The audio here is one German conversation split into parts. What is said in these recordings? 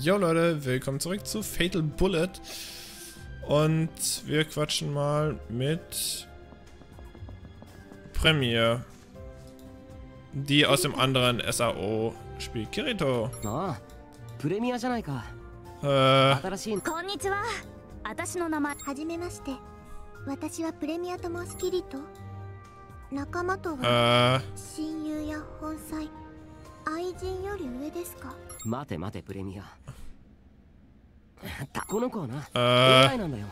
Jo Leute, willkommen zurück zu Fatal Bullet. Und wir quatschen mal mit Premier. Die aus dem anderen SAO spielt. Kirito. ああプレミアじゃないか Äh, 新しいこんにちは私の名前はじめまして私はプレミアと申すキリト仲間とは äh, 親友や本妻愛人より上ですか 待て待てプレミア。たこの子はな äh, AI なんだよ。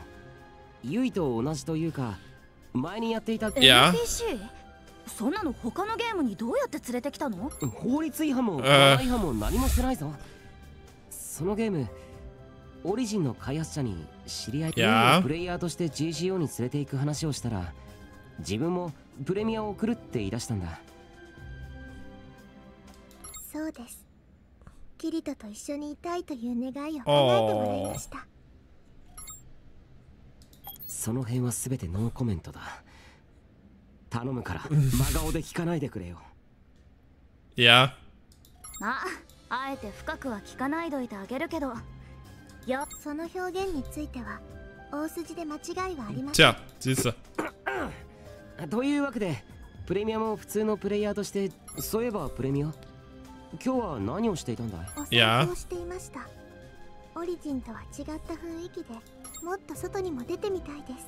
ユイと同じというか前にやっていたいや。NPC? そんなの他のゲームにどうやって連れてきたの？法律違反もえー。マナー違反も何もしてないぞ。そのゲームオリジンの開発者に知り合いいや。ープレイヤーとして GCO に連れて行く話をしたら自分もプレミアを送るって言い出したんだ。そうですキリトと一緒にいたいという願いを叶えてもらいました。その辺は全てノーコメントだ。頼むから真顔で聞かないでくれよ。ja. まああえて深くは聞かないどいてあげるけど。よ。その表現については大筋で間違いはありません。Tja, siehst du. というわけでプレミアも普通のプレイヤーとしてそういえばプレミア？今日は何をしていたんだい？や散歩をしていましたオリジンとは違った雰囲気でもっと外にも出てみたいです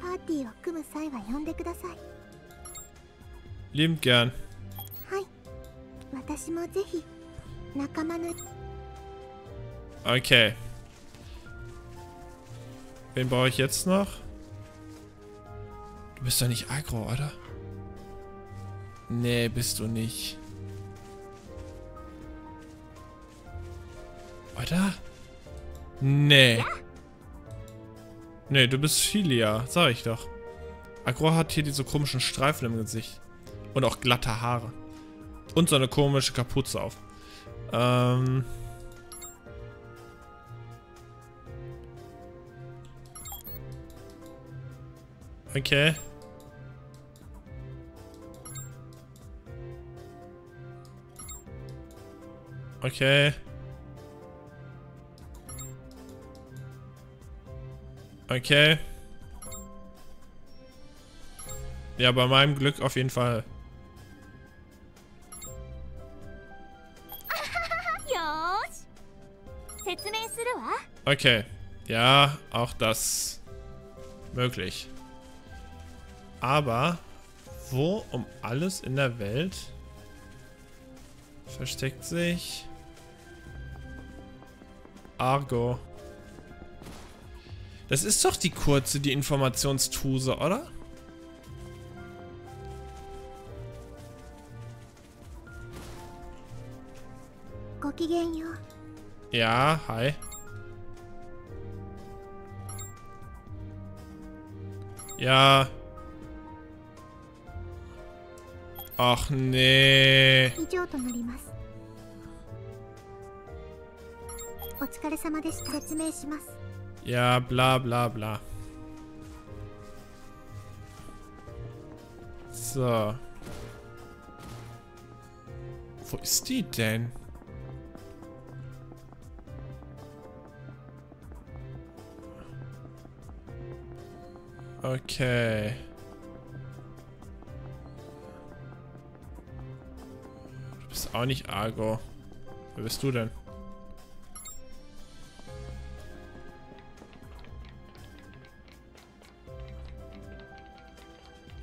パーティーを組む際は呼んでください Liebend gern. はい私もぜひ仲間の Okay. Wen brauche ich jetzt noch? Du bist doch nicht aggro, oder? Nee, bist du nicht. Oder? Nee. Nee, du bist Filia, sag ich doch. Agro hat hier diese komischen Streifen im Gesicht. Und auch glatte Haare. Und so eine komische Kapuze auf. Ähm... Okay. Okay. Okay. Ja, bei meinem Glück auf jeden Fall. Okay. Ja, auch das möglich. Aber wo um alles in der Welt versteckt sich Argo? Das ist doch die kurze, die Informationstuse, oder? Ja, hi. Ja. Ach nee. Ja, bla bla bla. So. Wo ist die denn? Okay. Du bist auch nicht Argo. Wer bist du denn?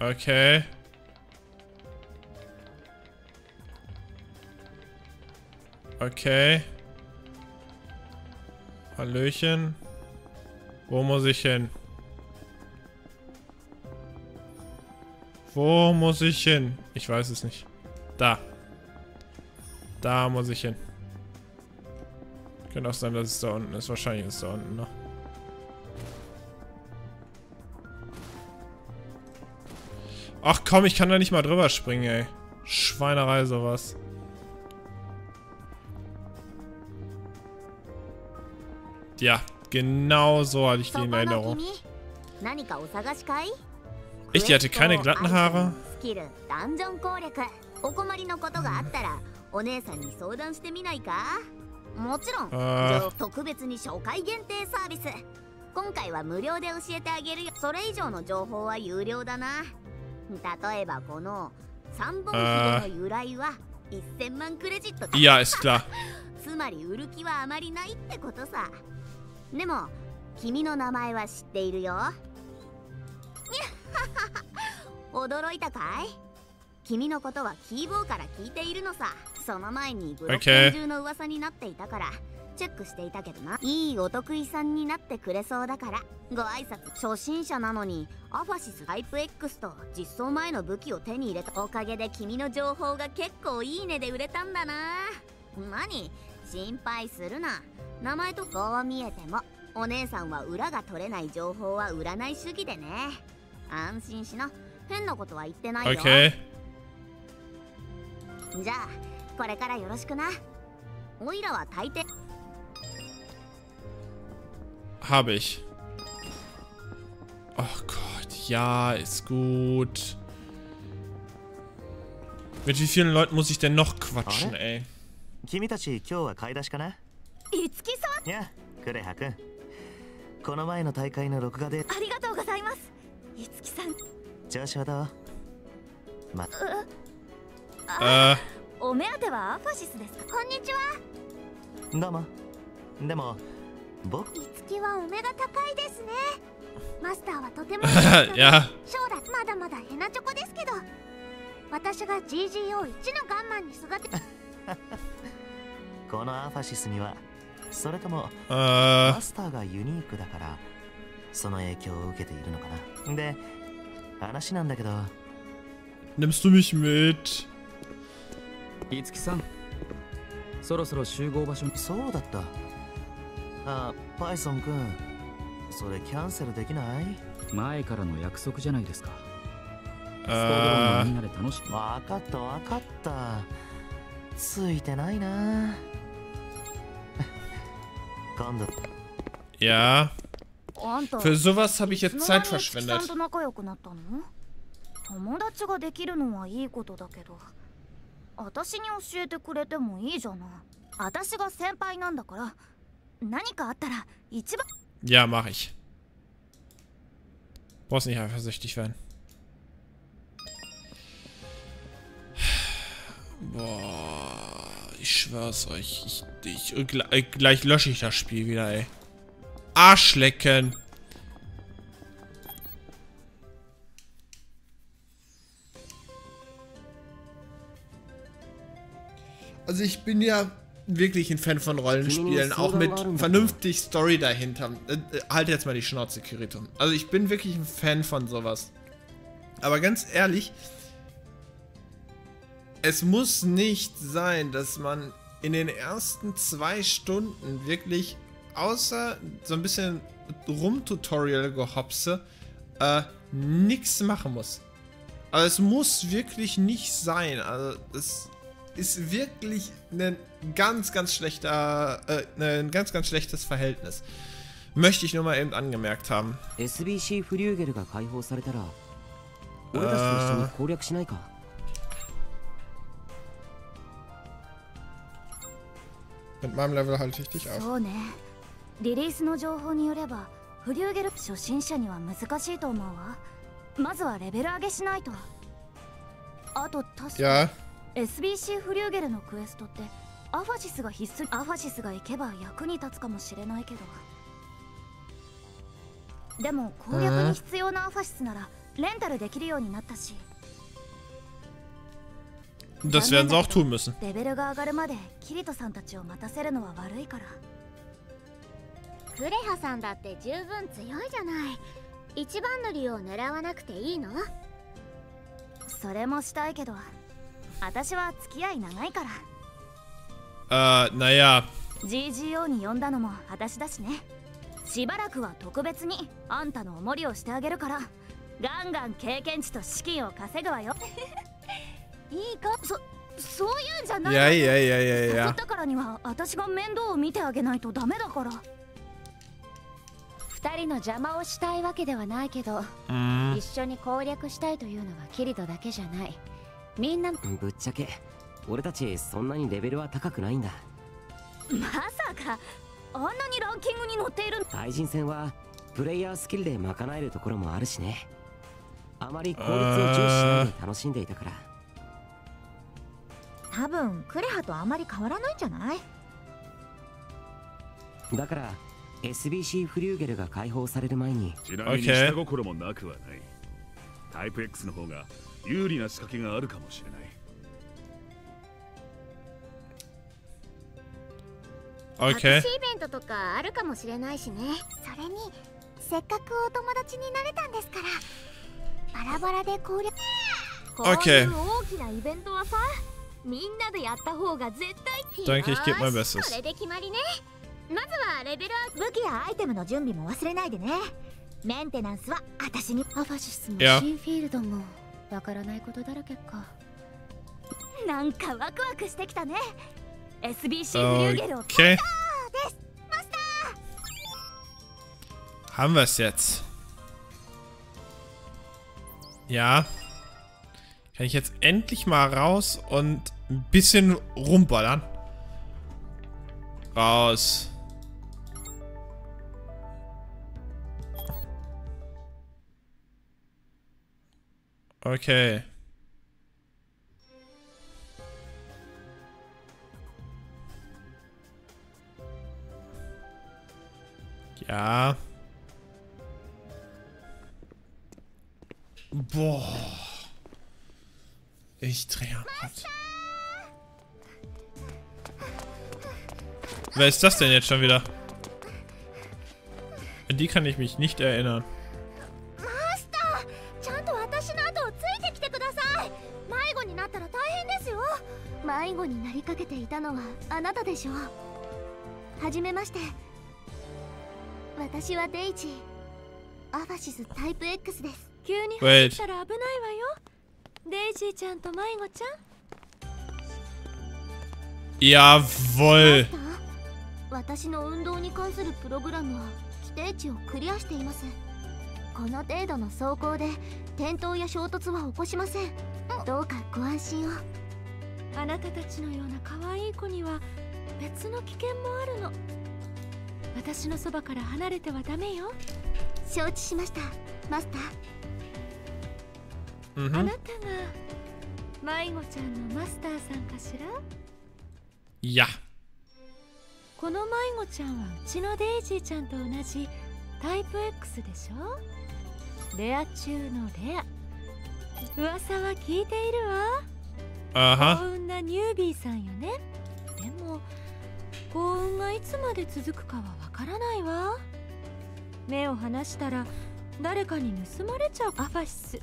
Okay. Okay. Hallöchen. Wo muss ich hin? Wo muss ich hin? Ich weiß es nicht. Da. Da muss ich hin. Könnte auch sein, dass es da unten ist. Wahrscheinlich ist es da unten, ne? Ach komm, ich kann da nicht mal drüber springen, ey. Schweinerei sowas. Ja, genau so hatte ich die そこ in の Erinnerung. 君何かお探しかい Echt, die hatte keine glatten Haare? スキルダンジョン攻略お困りのことがあったらお姉さんに相談してみないか もちろんあー特別に初回限定サービス今回は無料で教えてあげるよそれ以上の情報は有料だな 例えばこの三本筆の由来は1000万クレジットだ Ja, ist klar. つまり売る気はあまりないってことさ。でも君の名前は知っているよ。驚いたかい？君のことはキーボーから聞いているのさ。その前にブロック Okay 中の噂になっていたからチェックしていたけどな。いいお得意さんになってくれそうだから。ご挨拶初心者なのにアファシスタイプ X と実装前の武器を手に入れた。おかげで君の情報が結構いいねで売れたんだな。何？心配するな。名前とこう見えてもお姉さんは裏が取れない情報は売らない主義でね。安心しな。変なことは言ってないよ。Okay. じゃあこれからよろしくな。おいらは大抵 Habe ich. Oh Gott, ja, ist gut. Mit wie vielen Leuten muss ich denn noch quatschen, ey? 君たち今日は買い出しかな?いつきさんやクレハ君この前の大会の録画でありがとうございますいつきさん調子はどう?ま Äh, お目当てはアファシスですかこんにちはどうもでも僕いつきはお目が高いですね。マスターはとても いい人で ja. 将来まだまだヘナチョコですけど。私が GGO1 のガンマンに育て このアファシスにはそれとも Äh, マスターがユニークだからその影響を受けているのかな。で話なんだけど。Nimmst du mich mit? いつきさんそろそろ集合場所。にそうだったあパイソン君。それキャンセルできない？前からの約束じゃないですか。スコードローンのみ Äh, んなで楽しくわかったわかった。ついてないな。今度。ja. あんた Für sowas habe ich い jetzt Zeit verschwendet. んと仲良くなったの？友達ができるのはいいことだけど。私に教えてくれてもいいじゃない。私が先輩なんだから Ja, mache ich. Brauchst nicht eifersüchtig werden. Boah, ich schwör's euch. Ich, ich, gleich, gleich lösche ich das Spiel wieder, ey. Arschlecken. Also ich bin ja wirklich ein Fan von Rollenspielen, auch mit vernünftig Story dahinter. Äh, äh, halt jetzt mal die Schnauze, Kirito. Also ich bin wirklich ein Fan von sowas. Aber ganz ehrlich, es muss nicht sein, dass man in den ersten zwei Stunden wirklich außer so ein bisschen Rum-Tutorial-Gehopse äh, nichts machen muss. Also es muss wirklich nicht sein. Also es ist wirklich ein ganz, ganz schlechter, äh, ein ganz, ganz schlechtes Verhältnis. Möchte ich nur mal eben angemerkt haben. SBC フリューゲルが解放されたら俺たちと一緒に攻略しないか Mit meinem Level halte ich dich auf. そうねリリースの情報によればフリューゲル初心者には難しいと思うわまずはレベル上げしないとあと確か Ja, SBC フリューゲルのクエストってアファシスが必須アファシスが行けば役に立つかもしれないけど。でも攻略に必要なアファシスならレンタルできるようになったし。Das werden sie auch tun müssen. レベルが上がるまでキリトさんたちを待たせるのは悪いから。クレハさんだって十分強いじゃない。一番乗りを狙わなくていいの？それもしたいけど私は付き合い長いから。Äh, naja. GGO に呼んだのも私だしね。しばらくは特別にあんたのお守りをしてあげるから。ガンガン経験値と資金を稼ぐわよ。いいかそそういうんじゃない Ja, ja, ja, ja, 誘っ ja. たからには私が面倒を見てあげないとダメだから。二人の邪魔をしたいわけではないけど Mhm. 一緒に攻略したいというのはキリトだけじゃないみんなぶっちゃけ俺たちそんなにレベルは高くないんだ。まさかあんなにランキングに載っている対人戦はプレイヤースキルで賄えるところもあるしね。あまり効率を重視しないで楽しんでいたから。多分クレハとあまり変わらないんじゃない？だから SBC フリューゲルが解放される前に。ちなみに下心もなくはない。タイプ X の方が有利な仕掛けがあるかもしれない。Okay. イベントとかあるかもしれないしね。それにせっかくお友達になれたんですからバラバラで攻略。Okay. う大きなイベントはさみんなでやった方が絶対 Danke, ich gebe mein Bestes. それで決まりね。まずはレベルアップ武器やアイテムの準備も忘れないでね。メンテナンスは私に。アファシスもシンフィールドもわからないことだらけかなんかワクワクしてきたね SBC フリューゲルを Okay. Haben wir es jetzt? Ja. Kann ich jetzt endlich mal raus und ein bisschen rumballern? Raus. Okay. Ja. Boah. Ich drehe Rad. Wer ist das denn jetzt schon wieder? An die kann ich mich nicht erinnern. でしょう。はじめまして。私はデイジーアファシスタイプ X です。急に.走ったら危ないわよ。デイジーちゃんと迷子ちゃん。Jawohl. 私の運動に関するプログラムは規定値をクリアしています。この程度の走行で転倒や衝突は起こしません。どうかご安心を。あなたたちのような可愛い子には別の危険もあるの。私のそばから離れてはダメよ。承知しました。マスター。あ Mhm. なたが迷子ちゃんのマスターさんかしら？Ja. この迷子ちゃんはうちのデイジーちゃんと同じタイプ X でしょ？レア中のレア。噂は聞いているわ。Aha. 幸運なニュービーさんよね。でも幸運がいつまで続くかはわからないわ目を離したら誰かに盗まれちゃうアファシス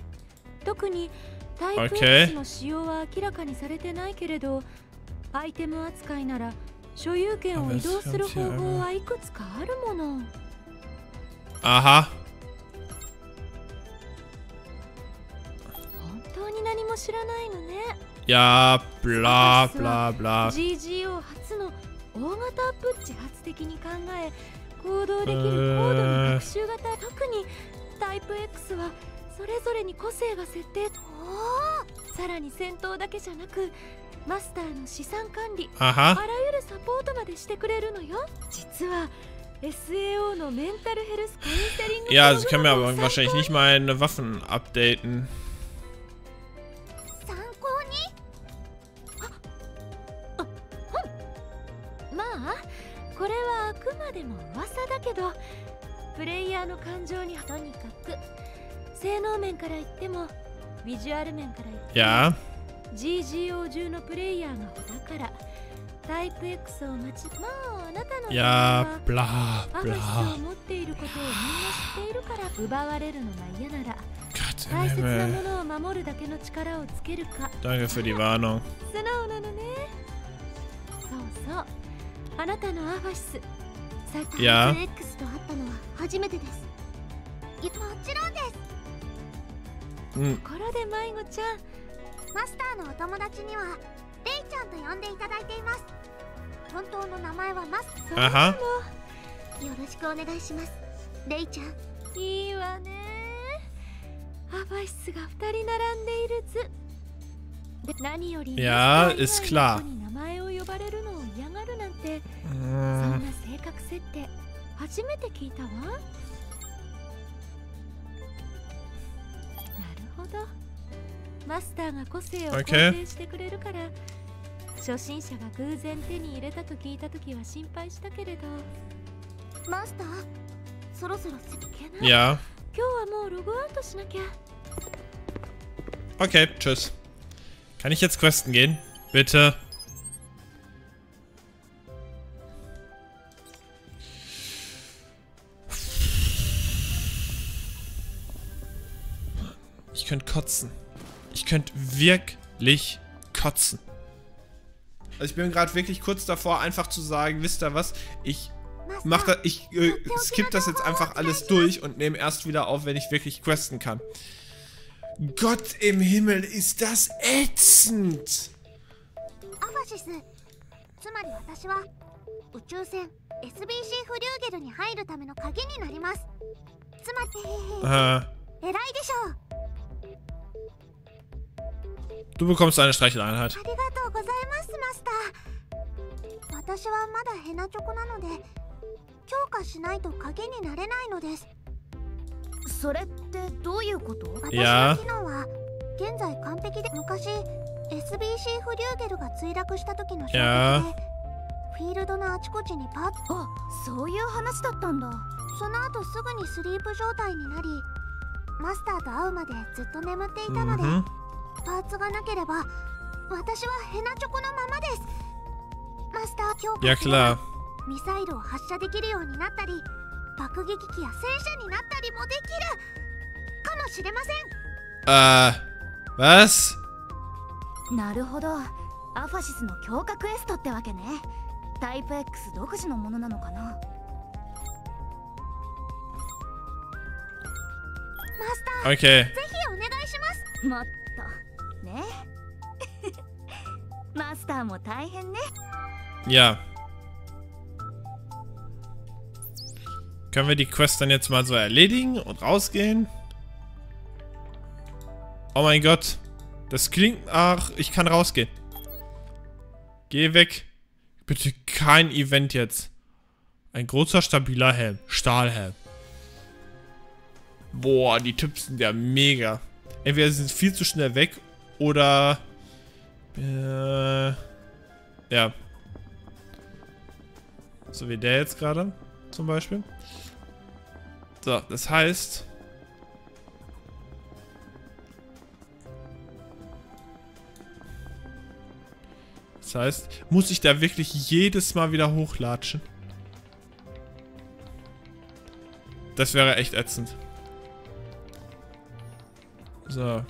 特にタイプ. X の使用は明らかにされてないけれどアイテム扱いなら所有権を移動する方法はいくつかあるもの Aha. 本当に何も知らないのね Ja, bla bla bla. GGO 初の大型アプッチ発的に考え行動できる高度な学習型特にタイプ X はそれぞれに個性が設定さらに戦闘だけじゃなくマスターの資産管理.あらゆるサポートまでしてくれるのよ実は SAO のメンタルヘルスカウンセリング Ja, プ sie ロ können グ mir aber wahrscheinlich nicht meine Waffen updaten. でも噂だけどプレイヤーの感情にとにかく性能面から言ってもビジュアル面から言っても Ja. GGO 中のプレイヤーがだからタイプ X を待ちまああなたのは bla アファシス bla. を持っていることをみんな知っているから奪われるのが嫌なら大切な.ものを守るだけの力をつけるか Danke für die Warnung. 素直なのねそうそうあなたのアファシスさっきいや。X と会ったのは初めてです。いもちろんです。Hm. ところで迷子ちゃんマスターのお友達にはレイちゃんと呼んでいただいています。本当の名前はマスそうなの。Aha. よろしくお願いします。レイちゃん。いいわね。アファシスが2人並んでいる図。で何よりスター以 ist 外の klar. 名前を呼ばれるのを嫌がるなんて Hm. って初めて聞いたわなるほどマスターが個性を.肯定してくれるから、初心者が偶然手に入れたと聞いた時は心配したけれどマスターそろそろせいけない Ja. 今日はもうログアウトしなきゃ Okay, tschüss. Kann ich jetzt questen gehen? Bitte. könnte kotzen. Ich könnte wirklich kotzen. Also ich bin gerade wirklich kurz davor, einfach zu sagen, wisst ihr was, ich mach da, ich äh, skipp das jetzt einfach alles durch und nehme erst wieder auf, wenn ich wirklich questen kann. Gott im Himmel, ist das ätzend! Äh. du bekommst eine Streicheleinheit. ありがとうございますマスター私はまだヘナチョコなので強化しないと鍵になれないのですそれってどういうこと私いやの機能は現在完璧で昔 SBC フリューゲルが墜落した時の衝撃でいやフィールドのあちこちにパーツあそういう話だったんだその後すぐにスリープ状態になりマスターと会うまでずっと眠っていたので、 Mhm. パーツがなければ私はヘナチョコのままです。マスター強化すれば.ミサイルを発射できるようになったり爆撃機や戦車になったりもできる。かもしれません。Äh, was? なるほど。アファシスの強化クエストってわけね。タイプ X 独自のものなのかな。マスター Okay. ぜひお願いします。もっとねマスターも大変ね Ja. Können wir die Quest dann jetzt mal so erledigen und rausgehen? Oh mein Gott. Das klingt nach... Ich kann rausgehen. Geh weg. Bitte kein Event jetzt. Ein großer, stabiler Helm. Stahlhelm. Boah, die Typen sind ja mega. Entweder sie sind viel zu schnell weg oder... Äh, ja. So wie der jetzt gerade, zum Beispiel. So, das heißt... Das heißt, muss ich da wirklich jedes Mal wieder hochlatschen? Das wäre echt ätzend. So.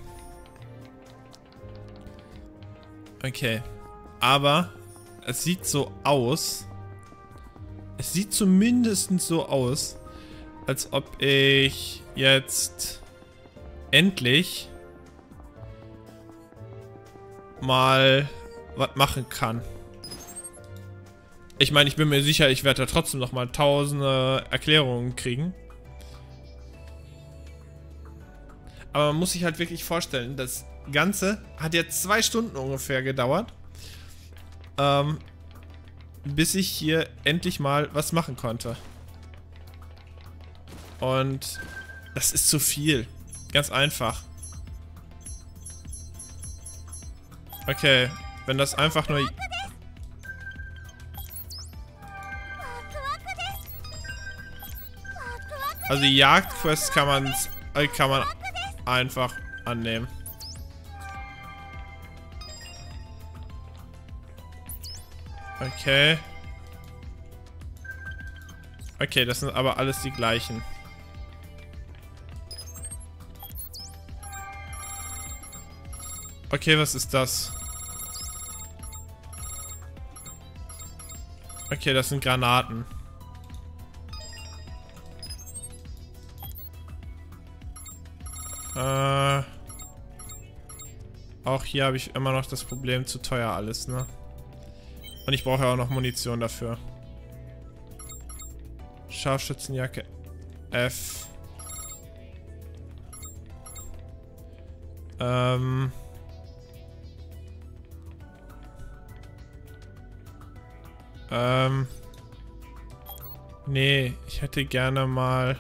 Okay. Aber es sieht so aus. Es sieht zumindest so aus, als ob ich jetzt endlich mal was machen kann. Ich meine, ich bin mir sicher, ich werde da trotzdem noch mal tausende Erklärungen kriegen. Aber man muss sich halt wirklich vorstellen, das Ganze hat jetzt zwei Stunden ungefähr gedauert. Ähm, bis ich hier endlich mal was machen konnte. Und das ist zu viel. Ganz einfach. Okay, wenn das einfach nur... Also die Jagdquest kann äh, kann man einfach annehmen. Okay. Okay, das sind aber alles die gleichen. Okay, was ist das? Okay, das sind Granaten. Äh, auch hier habe ich immer noch das Problem, zu teuer alles, ne? Und ich brauche ja auch noch Munition dafür. Scharfschützenjacke F. Ähm. Ähm. Nee, ich hätte gerne mal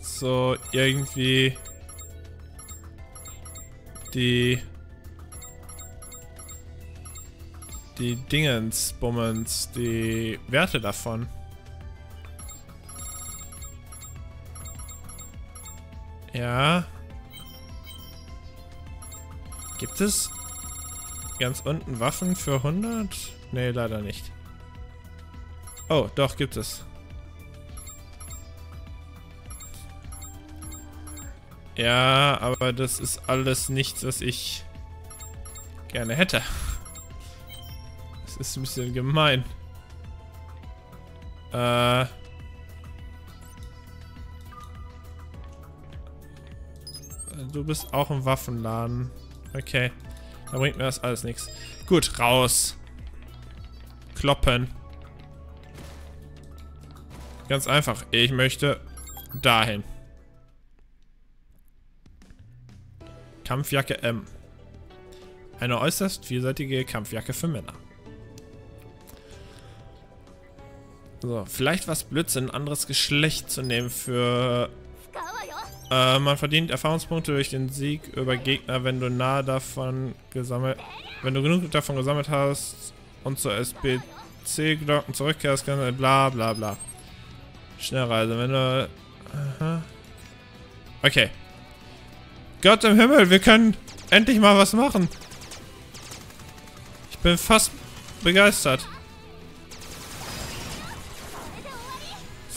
so irgendwie die die Dingens, Bummens, die Werte davon. Ja. Gibt es ganz unten Waffen für 100? Nee, leider nicht. Oh, doch, gibt es. Ja, aber das ist alles nichts, was ich gerne hätte. Das ist ein bisschen gemein. Äh... Du bist auch im Waffenladen. Okay. Da bringt mir das alles nichts. Gut, raus. Kloppen. Ganz einfach. Ich möchte dahin. Kampfjacke M. Eine äußerst vielseitige Kampfjacke für Männer. So, vielleicht was Blödsinn, ein anderes Geschlecht zu nehmen für... Äh, man verdient Erfahrungspunkte durch den Sieg über Gegner, wenn du nahe davon gesammelt... Wenn du genug davon gesammelt hast und zur SBC-Glocken zurückkehrst, kannst du bla bla bla. Schnellreise, wenn du... Aha. Okay. Gott im Himmel, wir können endlich mal was machen. Ich bin fast begeistert.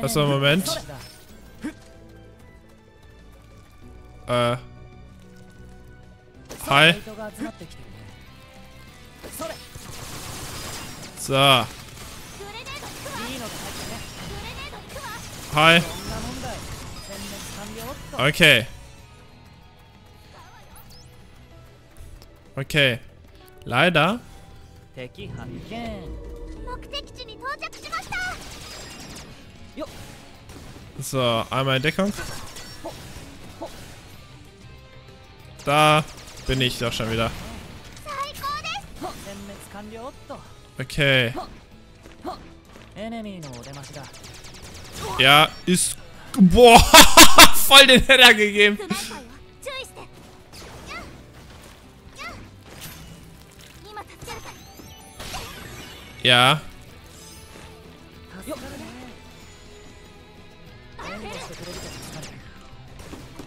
Lass Moment. Äh. Hi. So. Hi. Okay. Okay. Leider. So, einmal in Deckung. Da bin ich doch schon wieder. Okay. Ja, ist... Boah, voll den Header gegeben. Ja,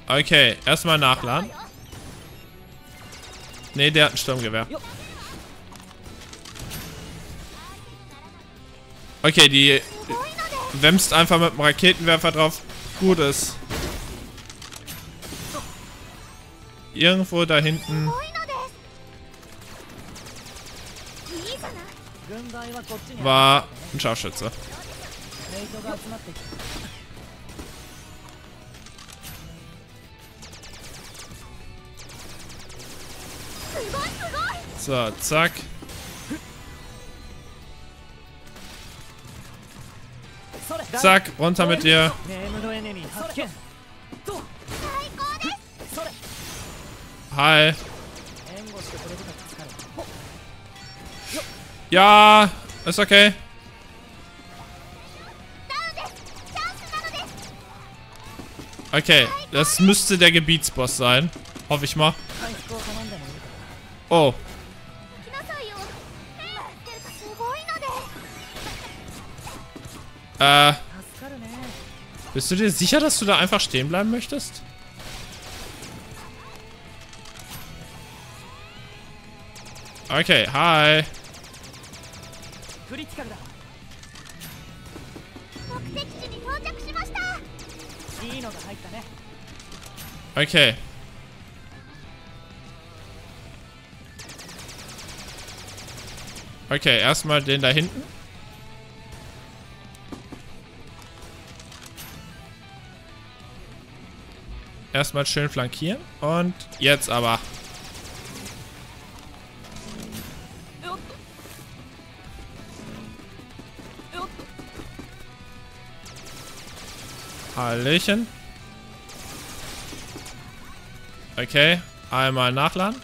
Okay, erstmal nachladen. Ne, der hat ein Sturmgewehr. Okay, die wämst einfach mit dem Raketenwerfer drauf. Gutes. Irgendwo da hinten. War ein Scharfschütze. So, zack. Zack, runter mit dir. Hi. Ja, ist okay. Okay, das müsste der Gebietsboss sein. Hoffe ich mal. Oh, Äh. Bist du dir sicher, dass du da einfach stehen bleiben möchtest? Okay, hi. Okay. Okay, erstmal den da hinten. Erstmal schön flankieren. Und jetzt aber. Hallöchen. Okay, einmal nachladen.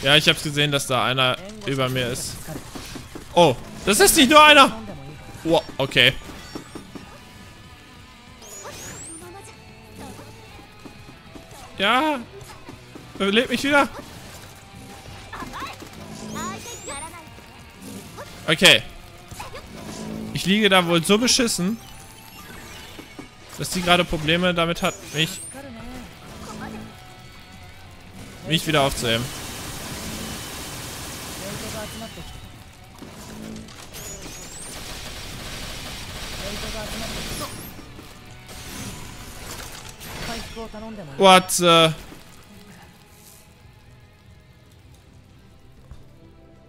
Ja, ich hab's gesehen, dass da einer über mir ist. Oh, das ist nicht nur einer. Oh, okay. Ja. Belebt mich wieder. Okay. Ich liege da wohl so beschissen, dass die gerade Probleme damit hat, mich mich wieder aufzuheben. What? Äh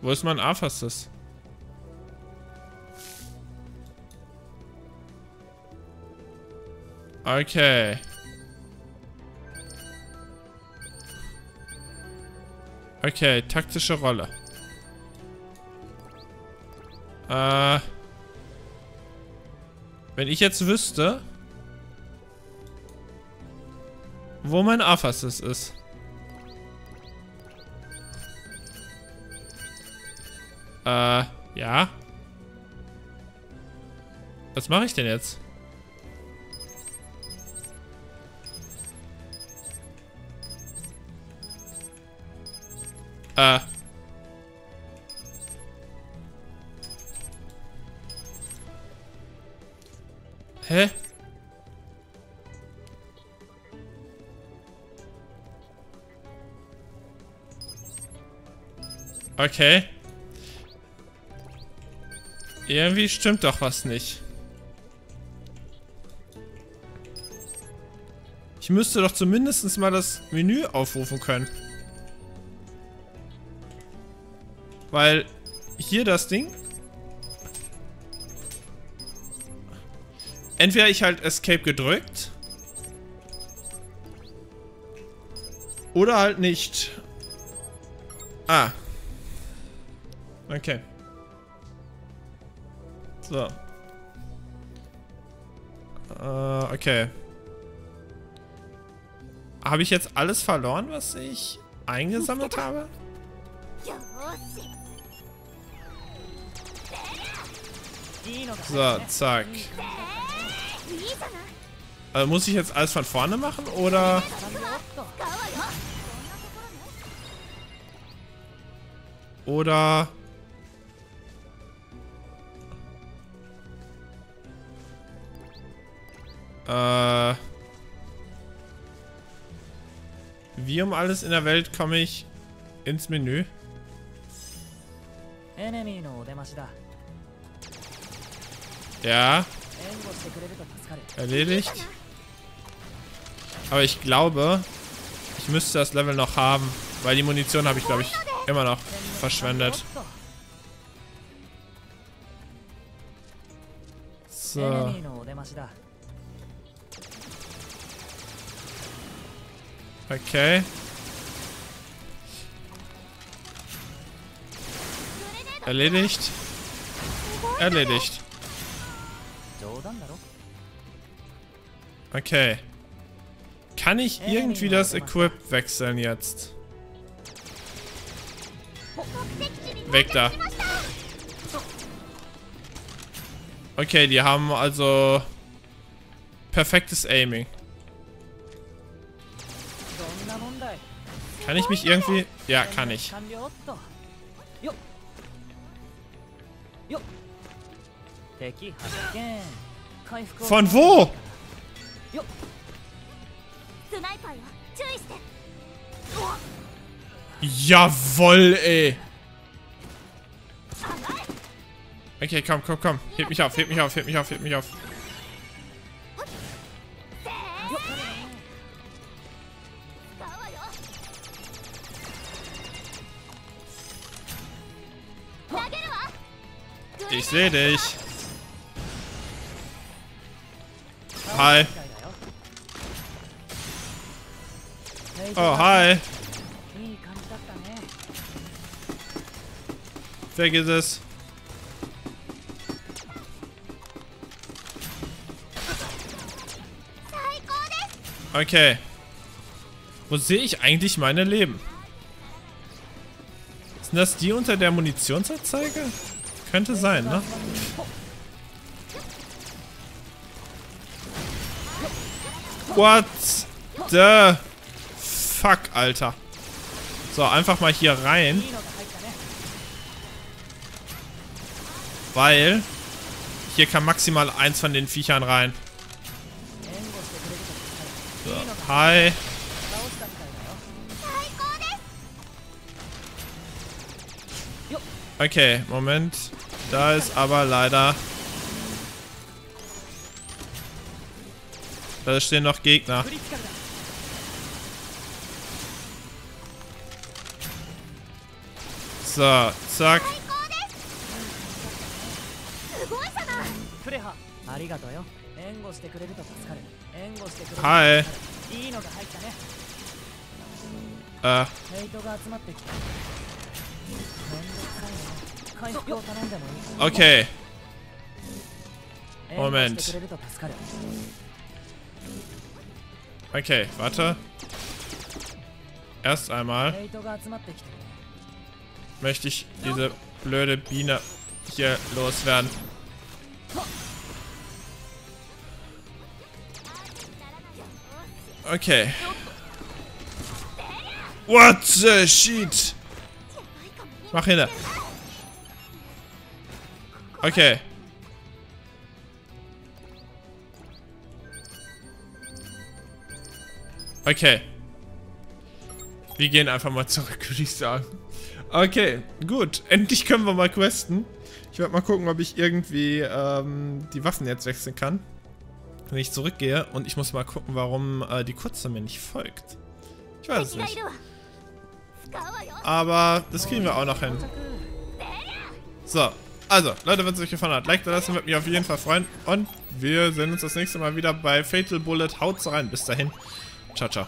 Wo ist mein Aphastis? Okay. Okay, taktische Rolle. Äh. Wenn ich jetzt wüsste, wo mein Aphasis ist. Äh, ja. Was mache ich denn jetzt? Äh. Okay. Irgendwie stimmt doch was nicht. Ich müsste doch zumindest mal das Menü aufrufen können. Weil hier das Ding. Entweder ich halt Escape gedrückt. Oder halt nicht. Ah. Okay. So. Äh, okay. Habe ich jetzt alles verloren, was ich eingesammelt habe? So, zack. Also muss ich jetzt alles von vorne machen, oder? Oder... Äh... Wie um alles in der Welt komme ich ins Menü? Ja. Erledigt. Aber ich glaube, ich müsste das Level noch haben, weil die Munition habe ich, glaube ich, immer noch verschwendet. So. Okay. Erledigt. Erledigt. Okay. Kann ich irgendwie das Equip wechseln jetzt? Weg da. Okay, die haben also perfektes Aiming. Kann ich mich irgendwie... Ja, kann ich. Von wo? Jawoll, ey. Okay, komm, komm, komm. Heb mich auf, heb mich auf, heb mich auf, heb mich auf. Sehe dich. hi. Oh, hi. Vergiss es. Okay. Wo sehe ich eigentlich meine Leben? Sind das die unter der Munitionsanzeige? Könnte sein, ne? What the fuck, Alter. So, einfach mal hier rein. Weil hier kann maximal eins von den Viechern rein. So, hi. Okay, Moment. Da ist aber leider... Da stehen noch Gegner. So, zack. Hi. Äh. Okay. Moment. Okay, warte. Erst einmal möchte ich diese blöde Biene hier loswerden. Okay. What the shit? Mach hin. Okay. Okay. Wir gehen einfach mal zurück, würde ich sagen. Okay, gut. Endlich können wir mal questen. Ich werde mal gucken, ob ich irgendwie ähm, die Waffen jetzt wechseln kann. Wenn ich zurückgehe. Und ich muss mal gucken, warum äh, die Kurze mir nicht folgt. Ich weiß es nicht. Aber das kriegen wir auch noch hin. So, also, Leute, wenn es euch gefallen hat, Like da lassen, würde mich auf jeden Fall freuen. Und wir sehen uns das nächste Mal wieder bei Fatal Bullet. Haut's rein. Bis dahin. Ciao, ciao.